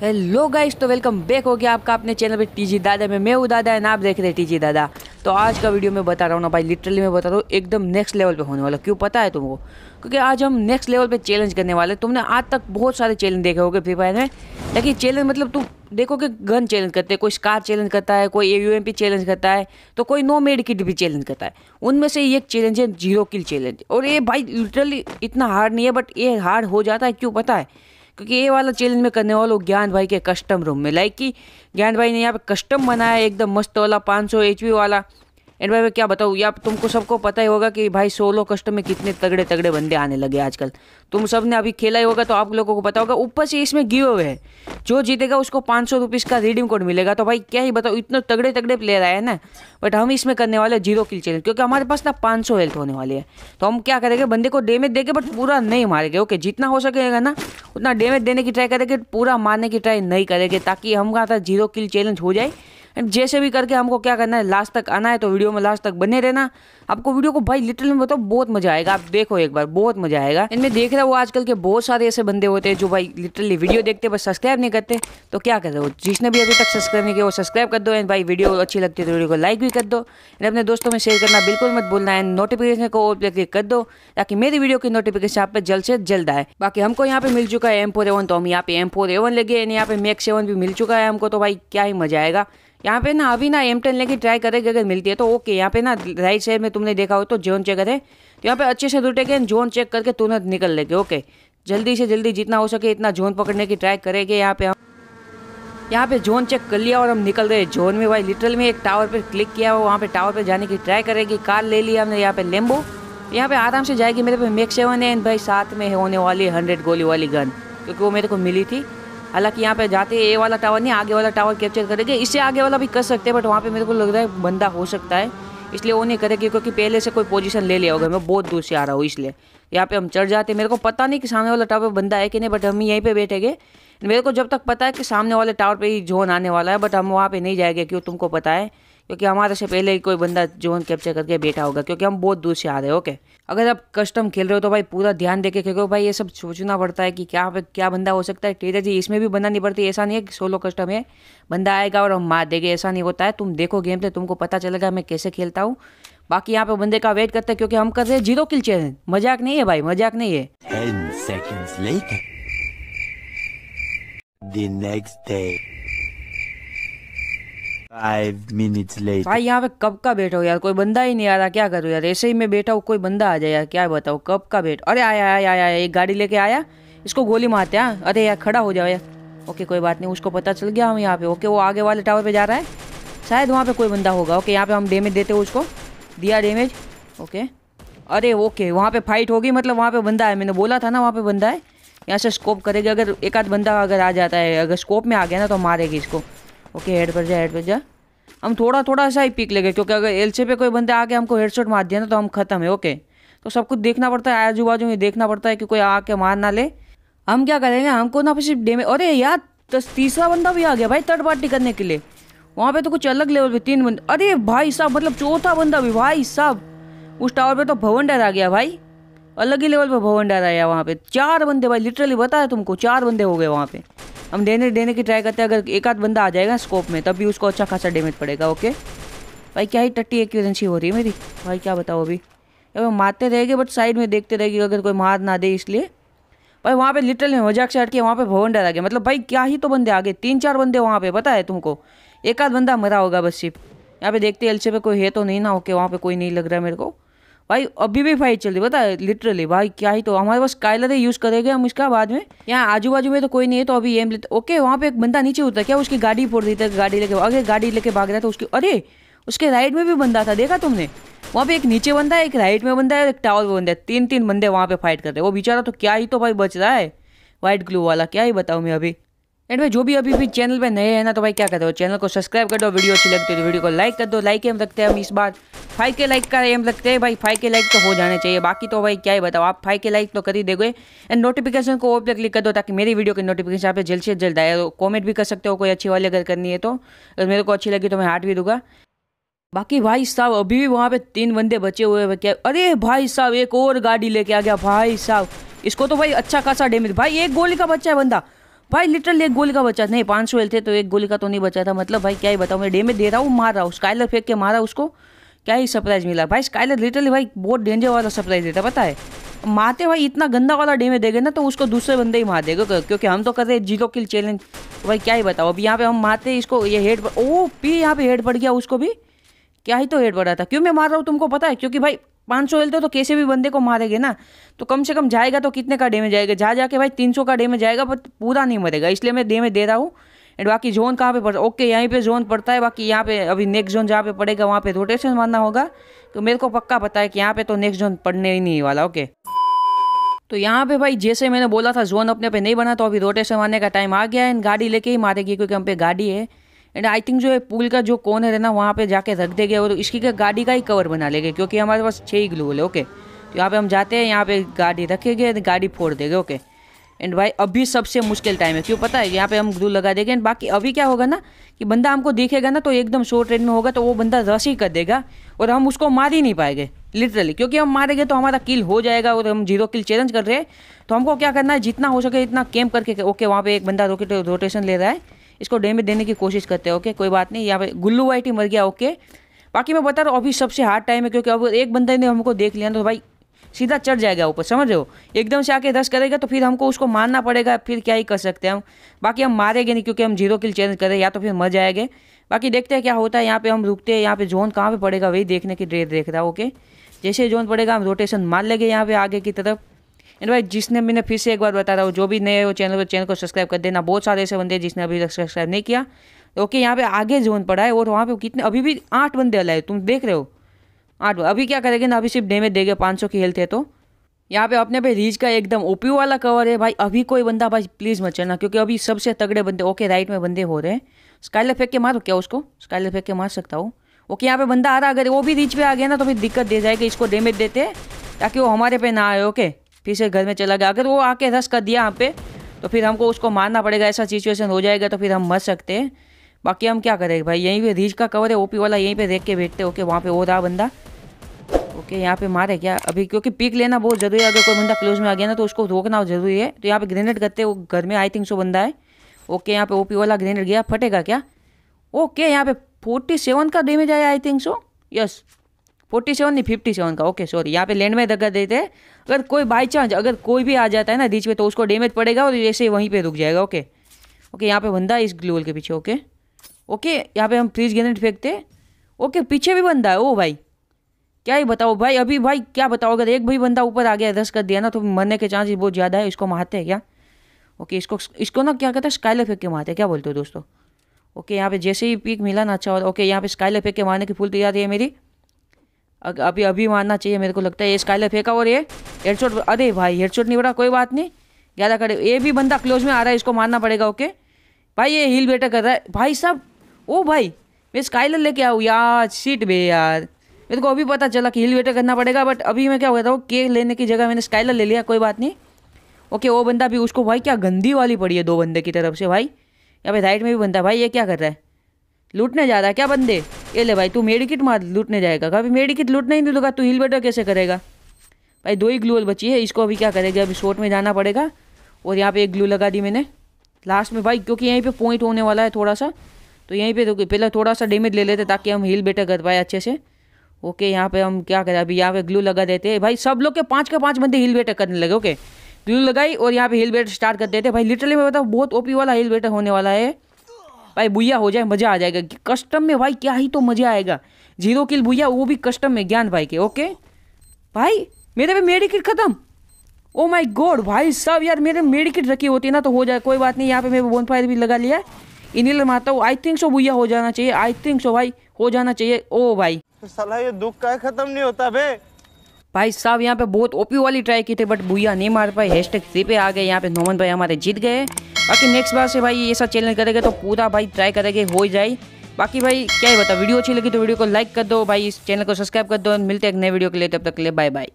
Hello guys तो welcome back हो गया आपका अपने चैनल पे टीजी दादा में। मैं हूँ दादा एंड आप देख रहे हैं टीजी दादा। तो आज का वीडियो मैं बता रहा हूँ ना भाई लिटरली मैं बता रहा हूँ, एकदम नेक्स्ट लेवल पे होने वाला। क्यों पता है तुमको? क्योंकि आज हम नेक्स्ट लेवल पे चैलेंज करने वाले तुमने आज तक बहुत सारे चैलेंज देखे होंगे फ्री फायर में लेकिन चैलेंज मतलब तुम देखो कि गन चैलेंज करते हैं, कोई स्कार चैलेंज करता है, कोई ए चैलेंज करता है तो कोई नो मेड किट भी चैलेंज करता है। उनमें से एक चैलेंज है ज़ीरो किल चैलेंज और ये भाई लिटरली इतना हार्ड नहीं है बट ये हार्ड हो जाता है, क्यों पता है? क्योंकि ये वाला चैलेंज में करने वाला ज्ञान भाई के कस्टम रूम में। लाइक कि ज्ञान भाई ने यहाँ पे कस्टम बनाया, एकदम मस्त वाला, पाँच सौ वाला। एंड भाई, मैं क्या बताऊँ? या तुमको सबको पता ही होगा कि भाई, सोलो कस्टम में कितने तगड़े तगड़े बंदे आने लगे आजकल। तुम सबने अभी खेला ही होगा तो आप लोगों को पता होगा, ऊपर से इसमें गिव हुए है। जो जीतेगा, उसको पाँच सौ रुपीज़ का रिडीम कोड मिलेगा। तो भाई, क्या ही बताओ इतने तगड़े तगड़े प्लेयर आए ना। बट हम इसमें करने वाले ज़ीरो किल चैलेंज क्योंकि हमारे पास ना पाँच सौ हेल्थ होने वाली है। तो हम क्या करेंगे? बंदे को डेमेज देंगे बट पूरा नहीं मारेंगे। ओके जितना हो सकेगा ना, उतना डेमेज देने की ट्राई करेंगे, पूरा मारने की ट्राई नहीं करेंगे, ताकि हम कहा था ज़ीरो किल चैलेंज हो जाए। एंड जैसे भी करके हमको क्या करना है लास्ट तक आना है तो वीडियो में लास्ट तक बने रहना। आपको वीडियो को भाई लिटरली में बताओ बहुत मज़ा आएगा। आप देखो एक बार, बहुत मज़ा आएगा। इनमें देख रहे हो आजकल के बहुत सारे ऐसे बंदे होते हैं जो भाई लिटरली वीडियो देखते बस सब्सक्राइब नहीं करते। तो क्या कर रहे हो? जिसने भी अभी तक सब्सक्राइब नहीं किया, वो सब्सक्राइब कर दो एंड भाई वीडियो अच्छी लगती है तो वीडियो को लाइक भी कर दो। एंड अपने दोस्तों में शेयर करना बिल्कुल मत भूलना है नोटिफिकेशन को क्लिक कर दो, ताकि मेरी वीडियो की नोटिफिकेशन आप पे जल्द से जल्द आए। बाकी हमको यहाँ पे मिल चुका है एम फोर एवन तो हम यहाँ पे एम फोर एवन लगे यहाँ पे मैक्स सेवन भी मिल चुका है हमको तो भाई क्या ही मज़ा आएगा। यहाँ पे ना, अभी ना एम टेन लेके ट्राई करेंगे अगर मिलती है तो ओके यहाँ पे ना राइट साइड में तुमने देखा हो तो जोन चेक करे। तो यहाँ पे अच्छे से रुटेगे जोन चेक करके तुरंत निकल लेंगे ओके जल्दी से जल्दी जितना हो सके इतना जोन पकड़ने की ट्राई करेंगे, यहाँ पे हम यहाँ पे जोन चेक कर लिया और हम निकल रहे जोन में भाई। लिटरल में एक टावर पे क्लिक किया वहाँ पे टावर पे जाने की ट्राई करेगी, कार ले लिया हमने यहाँ पे लेम्बो यहाँ पे आराम से जाएगी, मेरे पे मेक सेवन है भाई साथ में होने वाली हंड्रेड गोली वाली गन क्योंकि वो मेरे को मिली थी। हालाँकि यहाँ पे जाते ए वाला टावर नहीं, आगे वाला टावर कैप्चर करेंगे। इससे आगे वाला भी कर सकते हैं बट वहाँ पे मेरे को लग रहा है बंदा हो सकता है। इसलिए वो नहीं करेगी, क्योंकि पहले से कोई पोजीशन ले लिया होगा। मैं बहुत दूर से आ रहा हूँ, इसलिए। यहाँ पे हम चढ़ जाते मेरे को पता नहीं कि सामने वाला टावर बंदा है कि नहीं बट हम यहीं पे बैठेंगे। मेरे को जब तक पता है कि सामने वाले टावर पर ही जोन आने वाला है बट हम वहाँ पर नहीं जाएँगे, क्यों तुमको पता है? क्योंकि हमारे से पहले ही कोई बंदा जोन कैप्चर करके बैठा होगा, क्योंकि हम बहुत दूर से आ रहे हैं ओके अगर आप कस्टम खेल रहे हो तो भाई पूरा ध्यान देके क्योंकि भाई ये सब सोचना पड़ता है कि क्या क्या बंदा हो सकता है। टेरे जी, इसमें भी बंदा नहीं पड़ती, ऐसा नहीं है सोलो कस्टम है। बंदा आएगा और हम मार देंगे, ऐसा नहीं होता है। तुम देखो गेम पे तुमको पता चलेगा मैं कैसे खेलता हूँ। बाकी यहाँ पे बंदे का वेट करते हैं, क्योंकि हम कर रहे हैं ज़ीरो किल चैलेंज मज़ाक नहीं है भाई, मज़ाक नहीं है। The next day. फाइव भाई, यहाँ पे कब का बैठा हो यार? कोई बंदा ही नहीं आ रहा, क्या करूँ यार? ऐसे ही मैं बैठा हूँ, कोई बंदा आ जाए यार, क्या बताओ कब का बैठ? अरे, आया आया आया एक गाड़ी लेके आया, इसको गोली मारते हैं अरे यार, खड़ा हो जाओ यार। ओके, कोई बात नहीं, उसको पता चल गया हम यहाँ पे। ओके, वो आगे वाले टावर पे जा रहा है। शायद वहाँ पे कोई बंदा होगा। ओके, यहाँ पे हम डैमेज देते हैं उसको। दिया डैमेज ओके। अरे, ओके, वहाँ पे फाइट होगी मतलब वहाँ पे बंदा है। मैंने बोला था ना, वहाँ पे बंदा है। यहाँ से स्कोप करेगी। अगर एक आध बंदा अगर आ जाता है, अगर स्कोप में आ गया ना तो मारेगी इसको। ओके हेड पर जा हेड पर जा। हम थोड़ा थोड़ा सा ही पीक लेंगे क्योंकि अगर एल पे कोई बंदे आके हमको हेडशॉट मार दिया ना तो हम खत्म है ओके तो सब कुछ देखना पड़ता है आजू बाजू में देखना पड़ता है कि कोई आके मार ना ले। हम क्या करेंगे, हमको ना सिर्फ़ डेमे अरे यार तीसरा बंदा भी आ गया भाई थर्ड पार्टी करने के लिए। वहाँ पे तो कुछ अलग लेवल पे तीन बंदे अरे भाई साहब मतलब चौथा बंदा भी, भाई साहब। उस टावर पे तो भवन डर आ गया भाई। अलग ही लेवल पे भवन डर आया वहाँ पे। चार बंदे भाई लिटरली बताया तुमको, चार बंदे हो गए वहाँ पे। हम देने देने की ट्राई करते हैं, अगर एक आध बंदा आ जाएगा स्कोप में तब भी उसको अच्छा खासा डैमेज पड़ेगा ओके भाई, क्या ही टट्टी एक्यूरेंसी हो रही है मेरी? भाई, क्या बताओ अभी? यार मारते रहेंगे बट साइड में देखते रहेंगे अगर कोई मार ना दे इसलिए। भाई, वहाँ पे लिटल में मज़ाक से हट के वहाँ पे भवन डर गया। मतलब भाई, क्या ही तो बंदे आ गए तीन चार बंदे वहाँ पे, पता है तुमको? एक आध बंदा मरा होगा बस सिर्फ़। यहाँ पे देखते एलचे पे कोई है तो नहीं ना ओके वहाँ पे कोई नहीं लग रहा है मेरे को। भाई, अभी भी फाइट चल रही बता लिटरली भाई, क्या ही तो हमारे पास कायलर यूज़ करेंगे, हम इसका बाद में, यहाँ आजू बाजू में तो कोई नहीं है तो अभी एम लेते ओके वहाँ पे एक बंदा नीचे उतरा, क्या उसकी गाड़ी फोड़ दी था, गाड़ी लेके अगर गाड़ी लेके भाग रहा था, उसकी, अरे, उसके राइट में भी बंदा था, देखा तुमने? वहाँ पे एक नीचे बंदा है, एक राइट में बंदा है, एक टावर में बंदा है तीन तीन बंदे वहाँ पे फाइट करते हैं। वो बेचारा तो क्या ही तो भाई बच रहा है व्हाइट ग्लू वाला, क्या ही बताऊँ मैं अभी। एंड भाई जो भी अभी भी चैनल पे नए हैं ना तो भाई क्या करते हो? चैनल को सब्सक्राइब कर दो वीडियो अच्छी लगती है तो वीडियो को लाइक कर दो। लाइक एम रखते हैं हम इस बार। फाइव के लाइक का एम रखते हैं भाई। फाइव के लाइक तो हो जाने चाहिए। बाकी तो भाई क्या ही बताओ, आप फाइव के लाइक तो कर ही दोगे। एंड नोटिफिकेशन को और पे क्लिक कर दो ताकि मेरी वीडियो की नोटिफिकेशन आप जल्द से जल्द आए। कॉमेंट भी कर सकते हो, कोई अच्छी वाली अगर करनी है तो। अगर मेरे को अच्छी लगी तो मैं हार्ट भी दूँगा। बाकी भाई साहब, अभी भी वहाँ पे तीन बंदे बचे हुए हैं क्या? अरे भाई साहब, एक और गाड़ी लेके आ गया। भाई साहब, इसको तो भाई अच्छा खासा डैमेज भाई, एक गोली का बच्चा है बंदा। भाई लिटरली एक गोली का बचा नहीं, पाँच सौ थे तो एक गोली का तो नहीं बचा था। मतलब भाई, क्या ही बताऊँ, मैं डैमेज दे रहा हूँ, मार रहा हूँ। स्काइलर फेंक के मारा उसको, क्या ही सरप्राइज़ मिला। भाई स्काइलर लिटरली भाई, बहुत डेंजर वाला सरप्राइज़ देता, पता है? मारते भाई, इतना गंदा वाला डैमेज देगा ना तो उसको दूसरे बंदे ही मार देगा क्योंकि हम तो कर रहे हैं ज़ीरो किल चैलेंज भाई, क्या ही बताओ अभी यहाँ पे हम मारते इसको, ये हेड ओ पी यहाँ पे हेड पड़ गया उसको भी। क्या ही तो हेड पड़ा था। क्यों मैं मार रहा हूँ तुमको पता है? क्योंकि भाई पाँच सौ हेल्थ तो कैसे भी बंदे को मारेंगे ना। तो कम से कम जाएगा तो कितने का डैमेज आएगा जा, जाके भाई तीन सौ का डैमेज आएगा बट पूरा नहीं मरेगा। इसलिए मैं डैमेज दे रहा हूँ। एंड बाकी जोन कहाँ पे पड़ता है ओके यहीं पे जोन पड़ता है। बाकी यहाँ पे अभी नेक्स्ट जोन जहाँ पे पड़ेगा, वहाँ पे रोटेशन मारना होगा। तो मेरे को पक्का पता है कि यहाँ पे तो नेक्स्ट जोन पड़ने ही नहीं वाला ओके तो यहाँ पे भाई जैसे मैंने बोला था जोन अपने पे नहीं बना तो अभी रोटेशन मारने का टाइम आ गया है। गाड़ी लेके ही मारेगी, क्योंकि हम पे गाड़ी है। एंड आई थिंक जो है पुल का जो कॉर्नर है ना, वहाँ पे जाके रख देंगे और इसकी का गाड़ी का ही कवर बना लेंगे, क्योंकि हमारे पास छः ही ग्लू है ओके तो यहाँ पे हम जाते हैं, यहाँ पे गाड़ी रखेंगे गाड़ी फोड़ देंगे ओके एंड भाई, अभी सबसे मुश्किल टाइम है, क्यों पता है? यहाँ पे हम ग्लू लगा देंगे एंड बाकी अभी क्या होगा ना, कि बंदा हमको देखेगा ना तो एकदम शॉर्ट रेंज में होगा तो वो बंदा रश ही कर देगा, और हम उसको मार ही नहीं पाएँगे लिटरली क्योंकि हम मारेंगे तो हमारा किल हो जाएगा, और हम ज़ीरो किल चैलेंज कर रहे हैं तो हमको क्या करना है, जितना हो सके इतना कैम्प करके ओके वहाँ पे एक बंदा रोकेट रोटेशन ले रहा है इसको डैमेज देने की कोशिश करते हैं ओके कोई बात नहीं, यहाँ पे गुल्लू वाइट ही मर गया ओके बाकी मैं बता रहा हूँ, अभी सबसे हार्ड टाइम है, क्योंकि अब एक बंदे ने हमको देख लिया तो भाई सीधा चढ़ जाएगा ऊपर, समझ रहे हो? एकदम से आके रश करेगा तो फिर हमको उसको मारना पड़ेगा, फिर क्या ही कर सकते हैं हम? बाकी हम मारेंगे नहीं, क्योंकि हम ज़ीरो किल चेंज करें या तो फिर मर जाएँगे। बाकी देखते हैं क्या होता है, यहाँ पे हम रुकते हैं, यहाँ पे जोन कहाँ पे पड़ेगा, वही देखने की डेट देख रहा है ओके जैसे जोन पड़ेगा, हम रोटेशन मार लेंगे यहाँ पे आगे की तरफ़। एंड भाई, जिसने मैंने फिर से एक बार बता रहा हूँ जो भी नए हो चैनल पर चैनल को सब्सक्राइब कर देना, बहुत सारे ऐसे बंदे जिसने अभी तक सब्सक्राइब नहीं किया। ओके यहाँ पे आगे जोन पड़ा है और वहाँ पे कितने, अभी भी आठ बंदे अलाए तुम देख रहे हो? आठ अभी क्या करेंगे ना, अभी सिर्फ़ डैमेज देंगे पाँच सौ की हेल्थ है तो। यहाँ पे अपने पे रीच का एकदम ओपी वाला कवर है। भाई, अभी कोई बंदा, भाई प्लीज़ मत चलना, क्योंकि अभी सबसे तगड़े बंदे ओके राइट में बंदे हो रहे हैं। स्काइलर फेंक के मारो क्या उसको? स्काइलर फेंक के मार सकता हूँ। ओके यहाँ पे बंदा आ रहा अगर वो भी रीच पे आ गया ना तो फिर दिक्कत दे जाएगी, इसको डैमेज देते ताकि वो हमारे पे ना आए ओके फिर से घर में चला गया। अगर वो आके रस कर दिया यहाँ पे तो फिर हमको उसको मारना पड़ेगा। ऐसा सिचुएशन हो जाएगा तो फिर हम मर सकते हैं। बाकी हम क्या करेंगे भाई? यहीं पे रीच का कवर है ओपी वाला यहीं पे देख के बैठते ओके वहाँ पे हो रहा बंदा। ओके यहाँ पे मारे क्या? अभी क्योंकि पीक लेना बहुत ज़रूरी है। अगर कोई बंदा क्लोज में आ गया ना तो उसको रोकना ज़रूरी है। तो यहाँ पे ग्रेनेड करते वो घर में आई थिंक सो बंदा है। ओके यहाँ पे ओपी वाला ग्रेनेड गया। फटेगा क्या? ओके यहाँ पे फोर्टी सेवन का डैमेज आया I think so yes forty seven नहीं फिफ्टी सेवन का। ओके सॉरी यहाँ पे लैंड में दगा देते हैं। अगर कोई बाई चांस अगर कोई भी आ जाता है ना बीच में तो उसको डैमेज पड़ेगा और ऐसे वहीं पे रुक जाएगा। ओके ओके यहाँ पे बंदा है इस ग्लोल के पीछे ओके ओके यहाँ पे हम फ्रीज ग्रेनेड फेंकते ओके पीछे भी बंदा है, ओ भाई। क्या ही बताओ, भाई, अभी भाई क्या बताओ, अगर एक भी बंदा ऊपर आ गया रस कर दिया ना तो मरने के चांसेस बहुत ज़्यादा है, इसको मारते हैं क्या? ओके इसको इसको ना क्या कहते हैं स्काइलर फेंक के मारते हैं, क्या बोलते हो दोस्तों? ओके यहाँ पे जैसे ही पीक मिला ना अच्छा ओके यहाँ पे स्काइलर फेंक के मारने की फुल तैयारी है मेरी। अभी अभी मारना चाहिए, मेरे को लगता है ये स्काइलर फेंका और ये हेडशॉट अरे भाई हेडशॉट नहीं बड़ा, कोई बात नहीं। ज़्यादा करे ये भी बंदा क्लोज में आ रहा है, इसको मारना पड़ेगा ओके भाई, ये हिल बेटर कर रहा है। भाई साहब, ओ भाई, मैं स्काइलर लेके आऊँ, यार सीट बे, यार। मेरे को अभी पता चला कि हिल वेटर करना पड़ेगा बट अभी मैं क्या रहा हूँ के लेने की जगह मैंने स्काइलर ले लिया, कोई बात नहीं। ओके वो बंदा भी उसको, भाई, क्या गंदी वाली पड़ी है दो बंदे की तरफ़ से, भाई। यहाँ पे राइट में भी बंदा, भाई, ये क्या कर रहा है? लूटने जा रहा है क्या बंदे? ये ले भाई, तू मेडिकिट मार, लूटने जाएगा। कभी मेडिकिट लूटने ही नहीं लूगा तू हिल वेटर कैसे करेगा? भाई, दो ही ग्लूअल बची है, इसको अभी क्या करेगा? अभी शॉर्ट में जाना पड़ेगा और यहाँ पे एक ग्लू लगा दी मैंने। लास्ट में भाई, क्योंकि यहीं पे पॉइंट होने वाला है थोड़ा सा तो यहीं पे तो पहले थोड़ा सा डैमेज ले लेते ताकि हम हिल बेटर कर पाए अच्छे से। ओके यहाँ पे हम क्या करें? अभी यहाँ पे ग्लू लगा देते हैं। भाई, सब लोग के पाँच के पाँच बंदे हिल बेटर करने लगे ओके ग्लू लगाई और यहाँ पे हिल बेटर स्टार्ट कर देते भाई लिटरली मैं बताऊँ, बहुत ओपी वाला हिल बेटर होने वाला है। भाई बुया हो जाए, मज़ा आ जाएगा। कस्टम में भाई क्या ही तो मज़ा आएगा। ज़ीरो किल बुया वो भी कस्टम में ज्ञान भाई के ओके भाई, मेरे पे मेडिकिट खत्म। ओ माय गॉड भाई सब यार, मेरे मेडिकिट रखी होती है ना तो हो जाए, कोई बात नहीं, यहाँ पे मैं बोन फायर भी लगा लिया इन्हीं मारता हूँ आई थिंक सो बुया हो जाना चाहिए आई थिंक सो भाई, हो जाना चाहिए। ओ भाई। तो साला ये दुख का खत्म नहीं होता, बे। भाई साहब, यहाँ पे बहुत ओपी वाली ट्राई की थी बट भूया नहीं मार पाए हैश टैग थ्री पे आ गए, यहाँ पे नोमन भाई हमारे जीत गए। बाकी नेक्स्ट बार से भाई ऐसा चैलेंज करेगा तो पूरा भाई ट्राई करेगा, हो जाए। बाकी भाई, क्या ही बता वीडियो अच्छी लगी तो वीडियो को लाइक कर दो। भाई इस चैनल को सब्सक्राइब कर दो। मिलते हैं एक नए वीडियो के लिए, तब तक के लिए बाय बाय